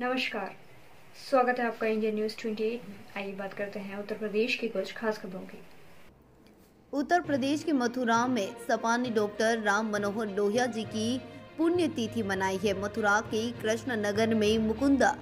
नमस्कार। स्वागत है आपका इंडिया न्यूज़ 28 में। आइए बात करते हैं उत्तर प्रदेश की कुछ खास खबरों की। उत्तर प्रदेश के मथुरा में सपा ने डॉक्टर राम मनोहर लोहिया जी की पुण्यतिथि मनाई है। मथुरा के कृष्ण नगर में मुकुंदा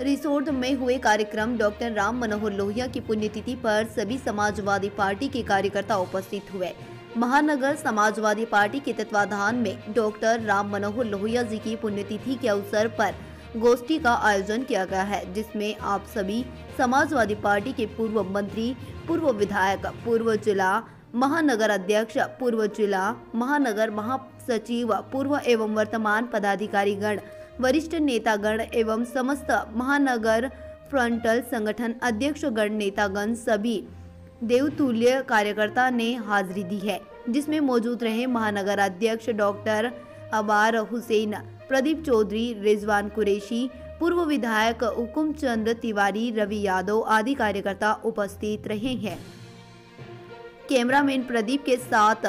रिसोर्ट में हुए कार्यक्रम डॉक्टर राम मनोहर लोहिया की पुण्यतिथि पर सभी समाजवादी पार्टी के कार्यकर्ता उपस्थित हुए। महानगर समाजवादी पार्टी के तत्वाधान में डॉक्टर राम मनोहर लोहिया जी की पुण्यतिथि के अवसर पर गोष्ठी का आयोजन किया गया है, जिसमें आप सभी समाजवादी पार्टी के पूर्व मंत्री, पूर्व विधायक, पूर्व जिला महानगर अध्यक्ष, पूर्व जिला महानगर महासचिव, पूर्व एवं वर्तमान पदाधिकारी गण वरिष्ठ नेतागण एवं समस्त महानगर फ्रंटल संगठन अध्यक्ष गण नेतागण सभी देवतुल्य कार्यकर्ता ने हाजिरी दी है, जिसमें मौजूद रहे महानगर अध्यक्ष डॉक्टर अबार हुसैन। प्रदीप चौधरी रिजवान कुरेशी पूर्व विधायक हुकुम चंद तिवारी रवि यादव आदि कार्यकर्ता उपस्थित रहे हैं। कैमरामैन प्रदीप के साथ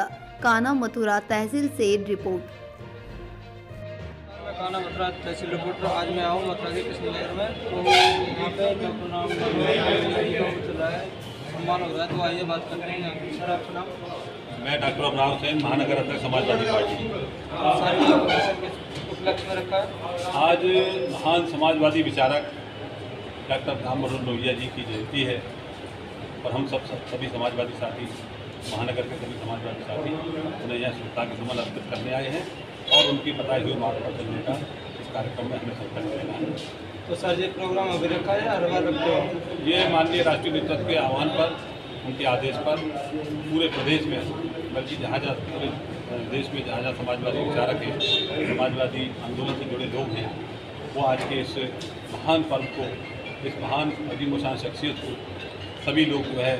काना मथुरा तहसील से रिपोर्ट। काना मथुरा तहसील रिपोर्टर आज मैं आऊँ मथुरा के कृष्ण नगर में। तो यहाँ पे डॉक्टर मनोहर चल रहा है। सम्मान हो रहा है तो आइए बात करते हैं। सर आपका नाम? मैं डॉक्टर अमराव हुसैन महानगर अध्यक्ष समाजवादी पार्टी। उपलक्ष्य में रखा है? आज महान समाजवादी विचारक डॉक्टर राम मनोहर लोहिया जी की जयंती है और हम सब सब- सभी समाजवादी साथी महानगर के सभी समाजवादी साथी उन्हें यहाँ श्रद्धा के सुमन अर्पित करने आए हैं और उनकी बताई हुई मार्ग पर चलने का इस कार्यक्रम में हमें संकल्प लेना है। तो सर ये प्रोग्राम अभी रखा है हर बार रखते हो? ये माननीय राष्ट्रीय नेतृत्व के आह्वान पर उनके आदेश पर पूरे प्रदेश में बल्कि जहाँ जहाँ पूरे देश में जहाँ जहाँ समाजवादी विचारक हैं, समाजवादी आंदोलन से जुड़े लोग हैं, वो आज के इस महान पर्व को, इस महान अजीम शान शख्सियत को सभी लोग जो है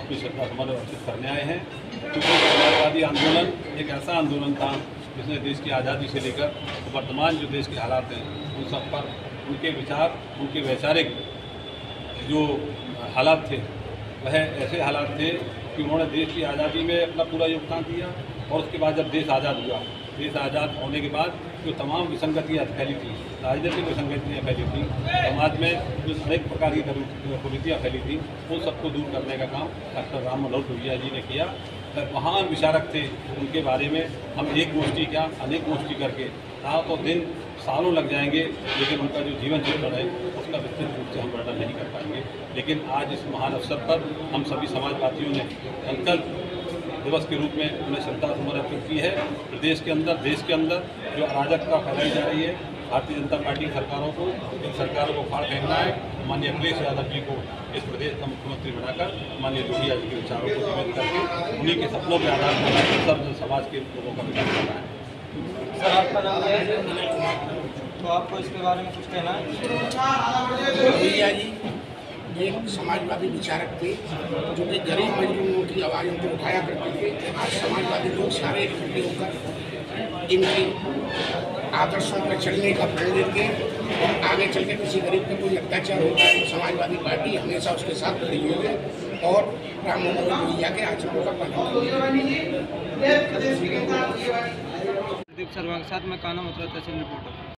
अपनी श्रद्धा सुमन अर्पित करने आए हैं। क्योंकि समाजवादी आंदोलन एक ऐसा आंदोलन था जिसने देश की आज़ादी से लेकर वर्तमान जो देश के हालात हैं, उन सब पर उनके विचार, उनके वैचारिक जो हालात थे, वह ऐसे हालात थे कि उन्होंने देश की आज़ादी में अपना पूरा योगदान दिया और उसके बाद जब देश आज़ाद हुआ, देश आज़ाद होने के बाद जो तमाम विसंगतियाँ फैली थी, राजनीतिक विसंगतियाँ फैली थी, समाज में जो अनेक प्रकार की कुरीतियाँ फैली थी, उन सबको दूर करने का काम डॉक्टर राम मनोहर लोहिया जी ने किया। महान विचारक थे उनके बारे में। हम एक गोष्ठी क्या, अनेक गोष्ठी करके रात और दिन सालों लग जाएँगे, लेकिन उनका जो जीवन चित्रण है, उसका विस्तृत रूप से हम वर्णन नहीं कर पाएँगे। लेकिन आज इस महान अवसर पर हम सभी समाजवादियों ने संकल्प दिवस के रूप में उन्हें श्रद्धा सुमन अर्पित की है। प्रदेश के अंदर देश के अंदर जो अराजकता फैलाई जा रही है भारतीय जनता पार्टी की सरकारों को इन सरकारों को फाड़ फेंकना है। माननीय अखिलेश यादव जी को इस प्रदेश का मुख्यमंत्री बनाकर माननीय योगी जी के विचारों को जीवित करके उन्हीं के सपनों के आधार पर सब समाज के लोगों का विकास करना है। सर आपका नाम क्या है तो आपको इसके बारे में कुछ कहना है? भैया जी। ये एक समाजवादी विचारक थे, जो कि गरीब मजदूरों की आवाज़ों को उठाया करते थे। आज समाजवादी लोग सारे इकट्ठे होकर इनके आदर्शों पर चलने का प्रण देते और आगे चल के किसी गरीब पे कोई अत्याचार होता है तो समाजवादी पार्टी हमेशा उसके साथ खड़ी हुई है और राम मनोहर लोहिया के आचरणों का प्रदीप शर्मा के साथ मैं काना मथुरा तहसील रिपोर्टर।